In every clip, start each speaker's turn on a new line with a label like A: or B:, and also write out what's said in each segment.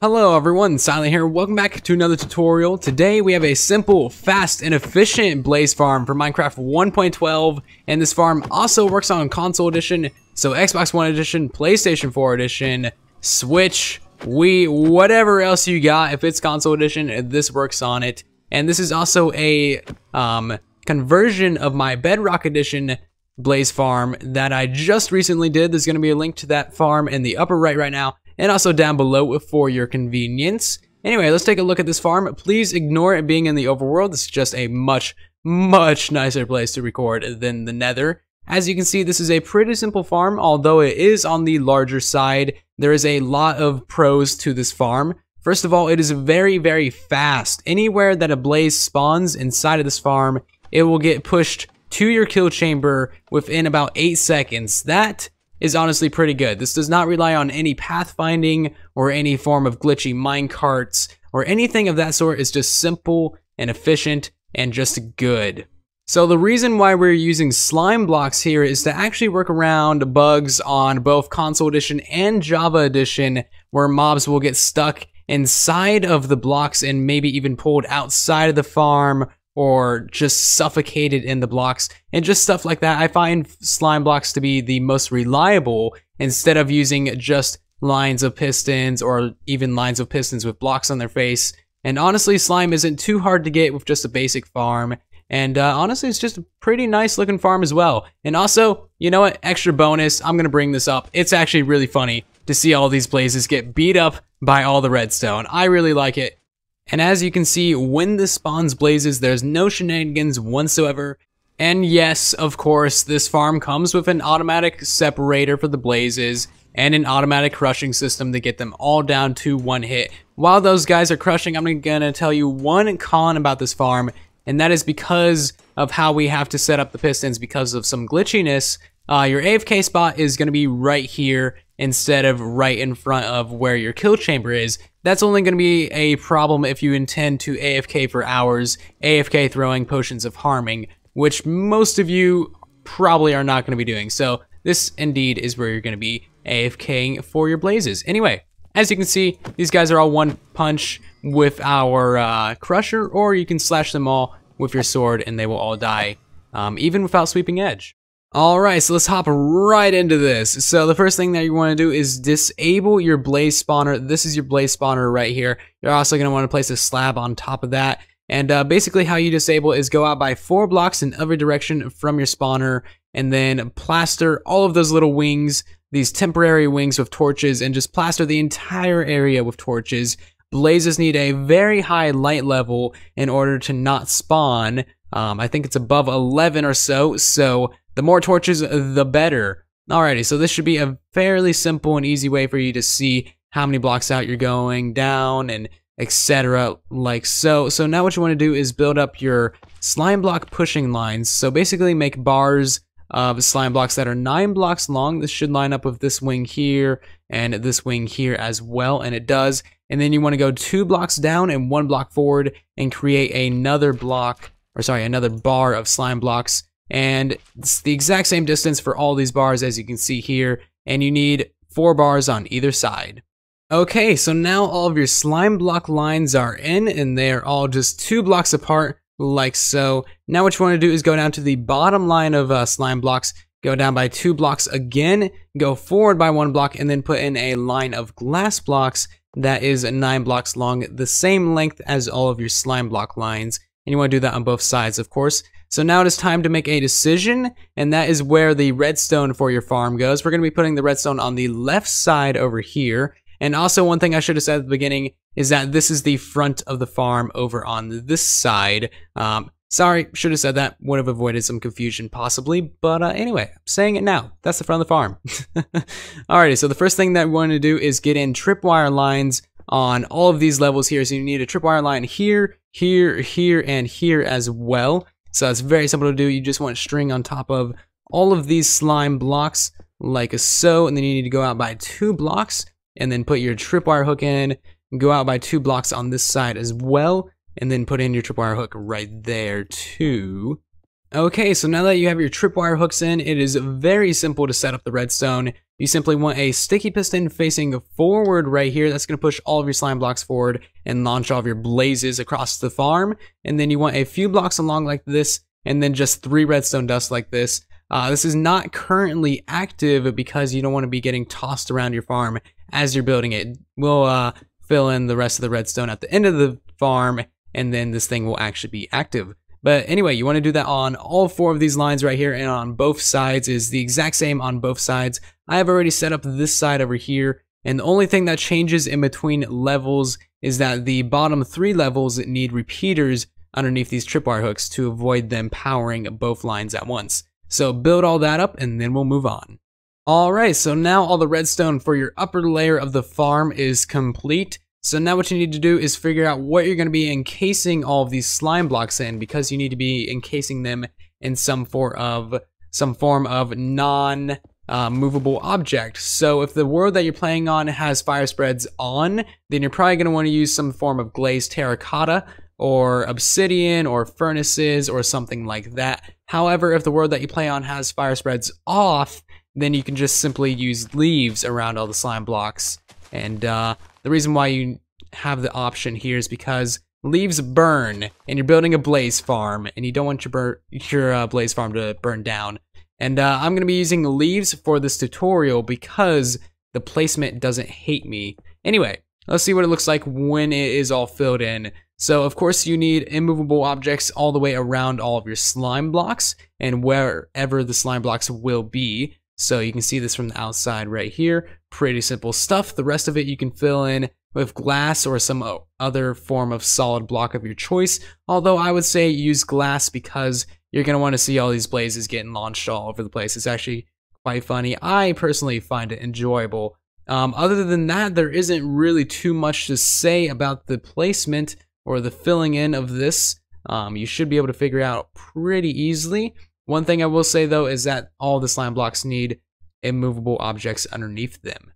A: Hello everyone, Silent here. Welcome back to another tutorial. Today we have a simple, fast, and efficient blaze farm for Minecraft 1.12, and this farm also works on console edition, so Xbox One edition, PlayStation 4 edition, Switch, Wii, whatever else you got. If it's console edition, this works on it. And this is also a um, conversion of my Bedrock edition Blaze farm that I just recently did. There's going to be a link to that farm in the upper right right now and also down below for your convenience. Anyway, let's take a look at this farm. Please ignore it being in the overworld. It's just a much, much nicer place to record than the nether. As you can see, this is a pretty simple farm, although it is on the larger side. There is a lot of pros to this farm. First of all, it is very, very fast. Anywhere that a blaze spawns inside of this farm, it will get pushed to your kill chamber within about 8 seconds. That is honestly pretty good. This does not rely on any pathfinding or any form of glitchy minecarts or anything of that sort. It's just simple and efficient and just good. So the reason why we're using slime blocks here is to actually work around bugs on both console edition and Java edition where mobs will get stuck inside of the blocks and maybe even pulled outside of the farm or just suffocated in the blocks and just stuff like that. I find slime blocks to be the most reliable instead of using just lines of pistons or even lines of pistons with blocks on their face. And honestly, slime isn't too hard to get with just a basic farm. And uh, honestly, it's just a pretty nice looking farm as well. And also, you know what? Extra bonus, I'm going to bring this up. It's actually really funny to see all these blazes get beat up by all the redstone. I really like it. And as you can see, when this spawns blazes, there's no shenanigans whatsoever. And yes, of course, this farm comes with an automatic separator for the blazes and an automatic crushing system to get them all down to one hit. While those guys are crushing, I'm gonna tell you one con about this farm, and that is because of how we have to set up the pistons because of some glitchiness. Uh, your AFK spot is gonna be right here instead of right in front of where your kill chamber is. That's only going to be a problem if you intend to AFK for hours, AFK throwing potions of harming, which most of you probably are not going to be doing. So this indeed is where you're going to be AFKing for your blazes. Anyway, as you can see, these guys are all one punch with our uh, crusher, or you can slash them all with your sword and they will all die, um, even without sweeping edge. Alright, so let's hop right into this. So the first thing that you want to do is disable your blaze spawner. This is your blaze spawner right here. You're also going to want to place a slab on top of that. And uh, basically how you disable is go out by four blocks in every direction from your spawner and then plaster all of those little wings, these temporary wings with torches and just plaster the entire area with torches. Blazes need a very high light level in order to not spawn. Um, I think it's above 11 or so, so the more torches, the better. Alrighty, so this should be a fairly simple and easy way for you to see how many blocks out you're going down and etc. like so. So now what you want to do is build up your slime block pushing lines. So basically make bars of slime blocks that are nine blocks long. This should line up with this wing here and this wing here as well, and it does. And then you want to go two blocks down and one block forward and create another block, or sorry, another bar of slime blocks and it's the exact same distance for all these bars as you can see here, and you need four bars on either side. Okay, so now all of your slime block lines are in, and they are all just two blocks apart, like so. Now what you want to do is go down to the bottom line of uh, slime blocks, go down by two blocks again, go forward by one block, and then put in a line of glass blocks that is nine blocks long, the same length as all of your slime block lines. And you want to do that on both sides, of course. So now it is time to make a decision, and that is where the redstone for your farm goes. We're going to be putting the redstone on the left side over here. And also one thing I should have said at the beginning is that this is the front of the farm over on this side. Um, sorry, should have said that. Would have avoided some confusion possibly. But uh, anyway, I'm saying it now. That's the front of the farm. Alrighty, so the first thing that we want to do is get in tripwire lines on all of these levels here. So you need a tripwire line here, here, here, and here as well. So it's very simple to do. You just want string on top of all of these slime blocks like a so, and then you need to go out by two blocks and then put your tripwire hook in, go out by two blocks on this side as well, and then put in your tripwire hook right there too. Okay, so now that you have your tripwire hooks in, it is very simple to set up the redstone. You simply want a sticky piston facing forward right here. That's going to push all of your slime blocks forward and launch all of your blazes across the farm. And then you want a few blocks along like this, and then just three redstone dust like this. Uh, this is not currently active because you don't want to be getting tossed around your farm as you're building it. We'll uh, fill in the rest of the redstone at the end of the farm, and then this thing will actually be active. But anyway, you want to do that on all four of these lines right here, and on both sides is the exact same on both sides. I have already set up this side over here, and the only thing that changes in between levels is that the bottom three levels need repeaters underneath these tripwire hooks to avoid them powering both lines at once. So build all that up and then we'll move on. Alright, so now all the redstone for your upper layer of the farm is complete. So now what you need to do is figure out what you're going to be encasing all of these slime blocks in because you need to be encasing them in some form of some form of non uh, movable object. So if the world that you're playing on has fire spreads on, then you're probably going to want to use some form of glazed terracotta or obsidian or furnaces or something like that. However, if the world that you play on has fire spreads off, then you can just simply use leaves around all the slime blocks. And uh, the reason why you have the option here is because leaves burn, and you're building a blaze farm, and you don't want your, your uh, blaze farm to burn down. And uh, I'm going to be using leaves for this tutorial because the placement doesn't hate me. Anyway, let's see what it looks like when it is all filled in. So of course you need immovable objects all the way around all of your slime blocks and wherever the slime blocks will be. So you can see this from the outside right here. Pretty simple stuff. The rest of it you can fill in with glass or some other form of solid block of your choice. Although I would say use glass because you're going to want to see all these blazes getting launched all over the place. It's actually quite funny. I personally find it enjoyable. Um, other than that, there isn't really too much to say about the placement or the filling in of this. Um, you should be able to figure out pretty easily. One thing I will say though is that all the slime blocks need immovable objects underneath them.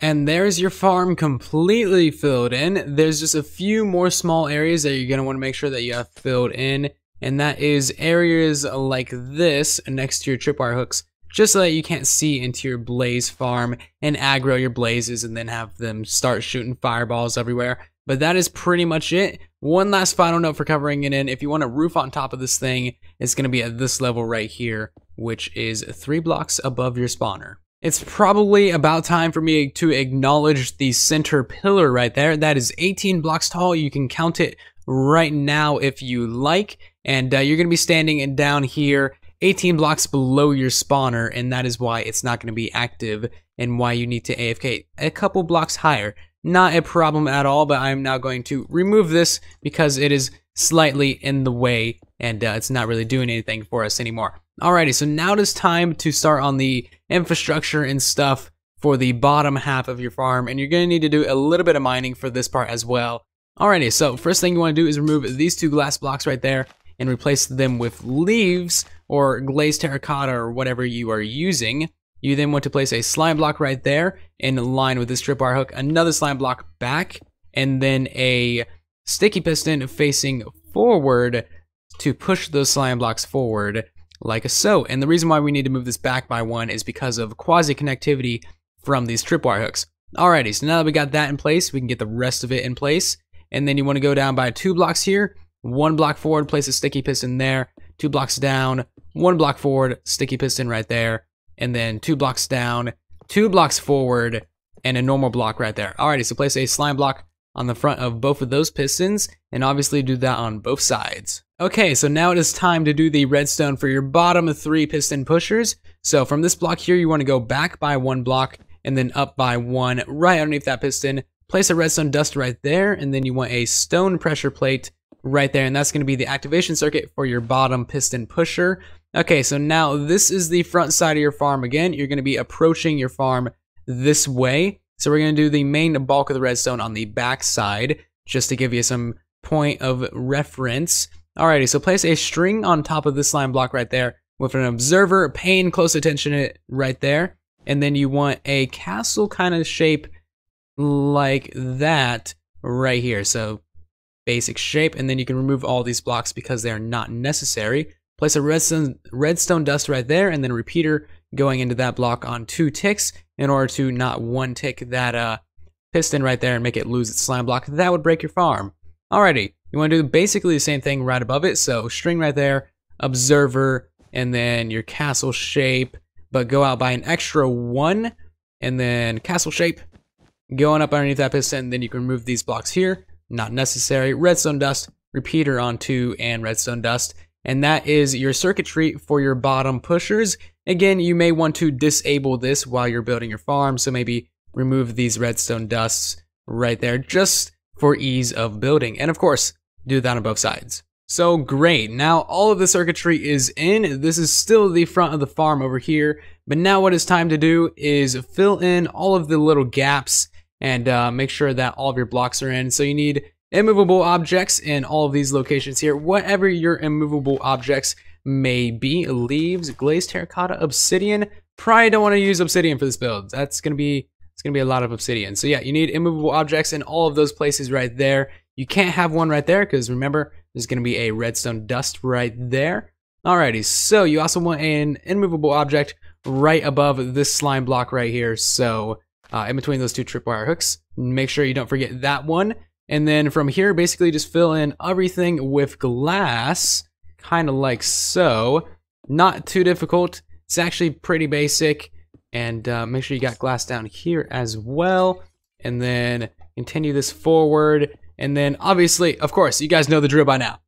A: And there's your farm completely filled in. There's just a few more small areas that you're going to want to make sure that you have filled in and that is areas like this next to your tripwire hooks, just so that you can't see into your blaze farm and aggro your blazes and then have them start shooting fireballs everywhere. But that is pretty much it. One last final note for covering it in. If you want a roof on top of this thing, it's going to be at this level right here, which is three blocks above your spawner. It's probably about time for me to acknowledge the center pillar right there. That is 18 blocks tall. You can count it right now if you like. And uh, you're going to be standing down here 18 blocks below your spawner, and that is why it's not going to be active and why you need to AFK a couple blocks higher. Not a problem at all, but I'm now going to remove this because it is slightly in the way and uh, it's not really doing anything for us anymore. Alrighty, so now it is time to start on the infrastructure and stuff for the bottom half of your farm, and you're going to need to do a little bit of mining for this part as well. Alrighty, so first thing you want to do is remove these two glass blocks right there and replace them with leaves or glazed terracotta or whatever you are using. You then want to place a slime block right there in line with this tripwire hook, another slime block back, and then a sticky piston facing forward to push those slime blocks forward like a so. And the reason why we need to move this back by one is because of quasi-connectivity from these tripwire hooks. Alrighty, so now that we got that in place, we can get the rest of it in place. And then you want to go down by two blocks here, one block forward, place a sticky piston there, two blocks down, one block forward, sticky piston right there, and then two blocks down, two blocks forward, and a normal block right there. Alrighty, so place a slime block on the front of both of those pistons, and obviously do that on both sides. Okay, so now it is time to do the redstone for your bottom three piston pushers. So from this block here, you want to go back by one block, and then up by one right underneath that piston, Place a redstone dust right there, and then you want a stone pressure plate right there, and that's going to be the activation circuit for your bottom piston pusher. Okay, so now this is the front side of your farm again. You're going to be approaching your farm this way. So we're going to do the main bulk of the redstone on the back side, just to give you some point of reference. Alrighty, so place a string on top of this slime block right there with an observer paying close attention to it right there. And then you want a castle kind of shape like that right here. So basic shape, and then you can remove all these blocks because they are not necessary. Place a redstone, redstone dust right there, and then repeater going into that block on two ticks in order to not one tick that uh, piston right there and make it lose its slime block. That would break your farm. Alrighty, you want to do basically the same thing right above it. So string right there, observer, and then your castle shape, but go out by an extra one, and then castle shape, going up underneath that piston, then you can remove these blocks here, not necessary. Redstone dust, repeater on two, and redstone dust. And that is your circuitry for your bottom pushers. Again, you may want to disable this while you're building your farm, so maybe remove these redstone dusts right there, just for ease of building. And of course, do that on both sides. So great, now all of the circuitry is in. This is still the front of the farm over here, but now what it's time to do is fill in all of the little gaps and uh, make sure that all of your blocks are in. So you need immovable objects in all of these locations here, whatever your immovable objects may be. Leaves, glazed terracotta, obsidian. Probably don't want to use obsidian for this build. That's going to be it's going to be a lot of obsidian. So yeah, you need immovable objects in all of those places right there. You can't have one right there because remember, there's going to be a redstone dust right there. Alrighty, so you also want an immovable object right above this slime block right here. So uh, in between those two tripwire hooks, make sure you don't forget that one. And then from here, basically just fill in everything with glass, kind of like so. Not too difficult. It's actually pretty basic. And uh, make sure you got glass down here as well. And then continue this forward. And then obviously, of course, you guys know the drill by now.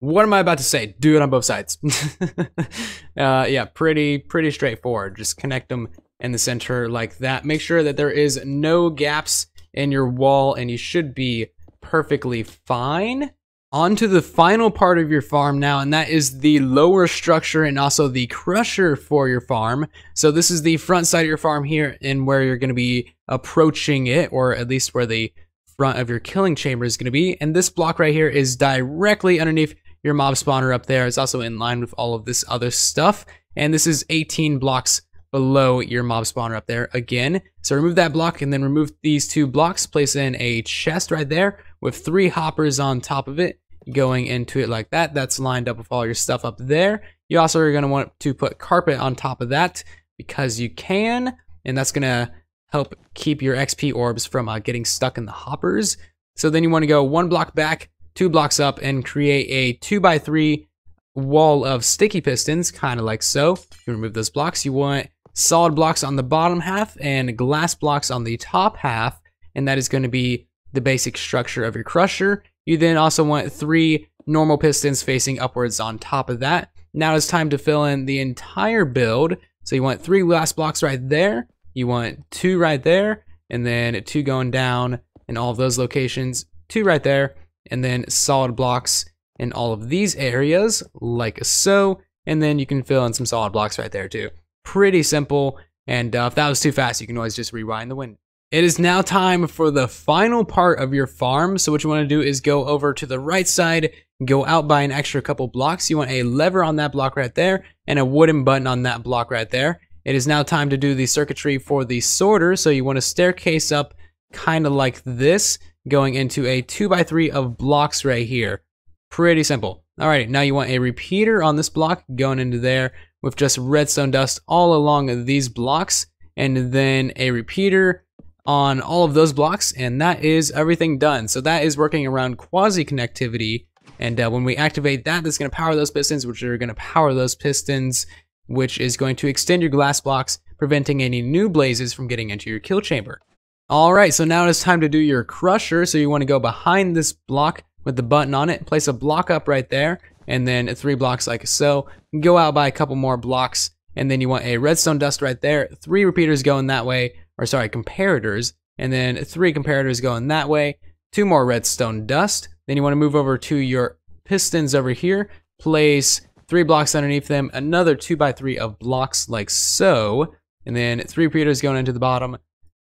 A: What am I about to say? Do it on both sides. uh, yeah, pretty, pretty straightforward. Just connect them in the center like that. Make sure that there is no gaps in your wall and you should be perfectly fine. On to the final part of your farm now, and that is the lower structure and also the crusher for your farm. So this is the front side of your farm here and where you're going to be approaching it, or at least where the front of your killing chamber is going to be. And this block right here is directly underneath your mob spawner up there. It's also in line with all of this other stuff. And this is 18 blocks below your mob spawner up there again. So remove that block and then remove these two blocks. Place in a chest right there with three hoppers on top of it going into it like that. That's lined up with all your stuff up there. You also are going to want to put carpet on top of that because you can, and that's going to help keep your XP orbs from uh, getting stuck in the hoppers. So then you want to go one block back, two blocks up, and create a two by three wall of sticky pistons, kind of like so. You remove those blocks. You want solid blocks on the bottom half and glass blocks on the top half, and that is going to be the basic structure of your crusher. You then also want three normal pistons facing upwards on top of that. Now it's time to fill in the entire build. So you want three glass blocks right there. You want two right there, and then two going down in all of those locations, two right there, and then solid blocks in all of these areas, like so. And then you can fill in some solid blocks right there too. Pretty simple. And uh, if that was too fast, you can always just rewind the window. It is now time for the final part of your farm. So what you want to do is go over to the right side, go out by an extra couple blocks. You want a lever on that block right there and a wooden button on that block right there. It is now time to do the circuitry for the sorter. So you want to staircase up kind of like this, going into a 2x3 of blocks right here. Pretty simple. Alright, now you want a repeater on this block going into there with just redstone dust all along these blocks. And then a repeater on all of those blocks, and that is everything done. So that is working around quasi-connectivity, and uh, when we activate that, that's going to power those pistons, which are going to power those pistons, which is going to extend your glass blocks, preventing any new blazes from getting into your kill chamber. Alright, so now it's time to do your crusher, so you want to go behind this block with the button on it, place a block up right there, and then three blocks like so. Go out by a couple more blocks, and then you want a redstone dust right there, three repeaters going that way, or sorry, comparators, and then three comparators going that way, two more redstone dust. Then you want to move over to your pistons over here, place three blocks underneath them, another two by three of blocks like so, and then three repeaters going into the bottom,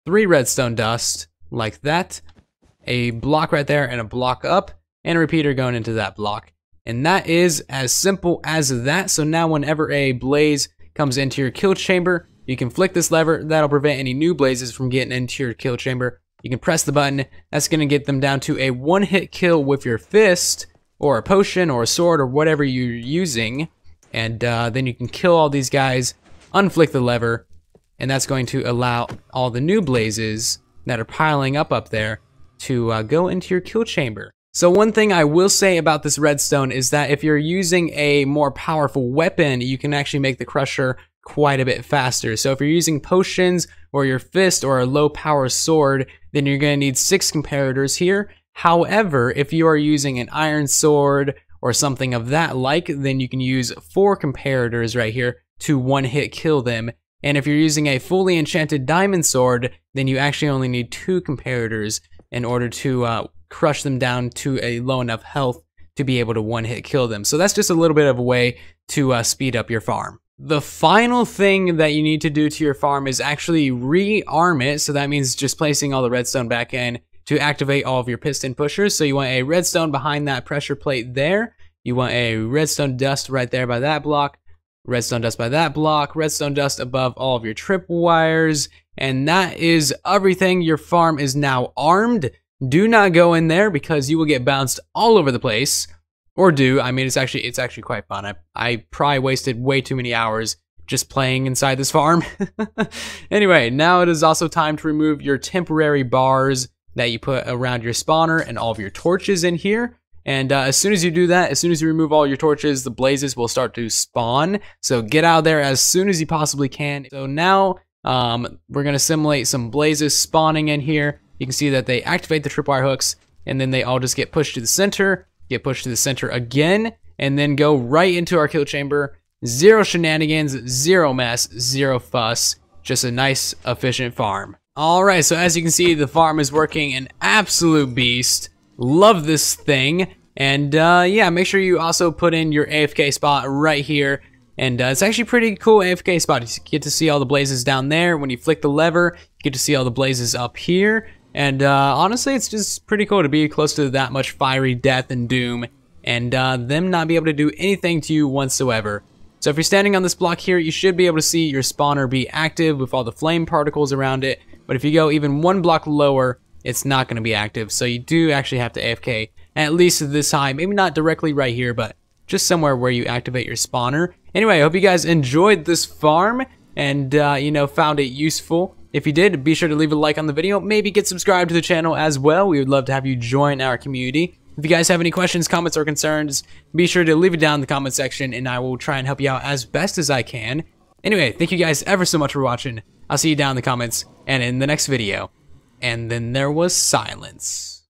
A: three redstone dust like that, a block right there and a block up, and a repeater going into that block. And that is as simple as that. So now whenever a blaze comes into your kill chamber, you can flick this lever, that'll prevent any new blazes from getting into your kill chamber. You can press the button, that's going to get them down to a one hit kill with your fist, or a potion, or a sword, or whatever you're using. And uh, then you can kill all these guys unflick the lever, and that's going to allow all the new blazes that are piling up up there to uh, go into your kill chamber. So one thing I will say about this redstone is that if you're using a more powerful weapon, you can actually make the crusher quite a bit faster. So if you're using potions or your fist or a low power sword, then you're going to need six comparators here. However, if you are using an iron sword or something of that like, then you can use four comparators right here to one hit kill them. And if you're using a fully enchanted diamond sword, then you actually only need two comparators in order to uh, crush them down to a low enough health to be able to one hit kill them. So that's just a little bit of a way to uh, speed up your farm. The final thing that you need to do to your farm is actually rearm it. So that means just placing all the redstone back in to activate all of your piston pushers. So you want a redstone behind that pressure plate there. You want a redstone dust right there by that block. Redstone dust by that block. Redstone dust above all of your trip wires. And that is everything. Your farm is now armed. Do not go in there because you will get bounced all over the place. Or do. I mean, it's actually it's actually quite fun. I, I probably wasted way too many hours just playing inside this farm. anyway, now it is also time to remove your temporary bars that you put around your spawner and all of your torches in here. And uh, as soon as you do that, as soon as you remove all your torches, the blazes will start to spawn. So get out there as soon as you possibly can. So now um, we're going to simulate some blazes spawning in here you can see that they activate the tripwire hooks and then they all just get pushed to the center, get pushed to the center again, and then go right into our kill chamber. Zero shenanigans, zero mess, zero fuss. Just a nice, efficient farm. Alright, so as you can see, the farm is working an absolute beast. Love this thing. And uh, yeah, make sure you also put in your AFK spot right here. And uh, it's actually pretty cool AFK spot. You get to see all the blazes down there. When you flick the lever, you get to see all the blazes up here. And uh, honestly, it's just pretty cool to be close to that much fiery death and doom and uh, them not be able to do anything to you whatsoever. So if you're standing on this block here, you should be able to see your spawner be active with all the flame particles around it. But if you go even one block lower, it's not going to be active. So you do actually have to AFK at least this high. Maybe not directly right here, but just somewhere where you activate your spawner. Anyway, I hope you guys enjoyed this farm and, uh, you know, found it useful. If you did, be sure to leave a like on the video, maybe get subscribed to the channel as well. We would love to have you join our community. If you guys have any questions, comments, or concerns, be sure to leave it down in the comment section and I will try and help you out as best as I can. Anyway, thank you guys ever so much for watching. I'll see you down in the comments and in the next video. And then there was silence.